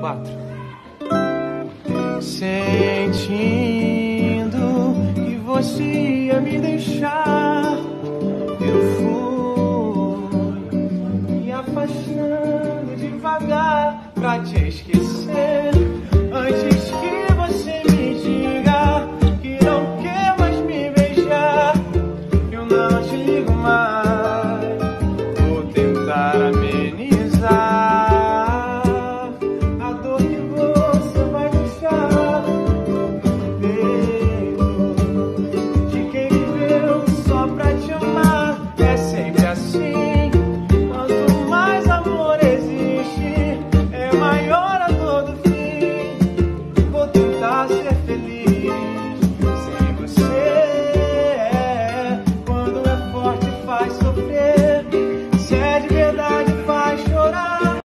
quatro. Sentindo que você ia me deixar, eu fui me afastando devagar pra te esquecer. my